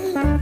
Mm-hmm.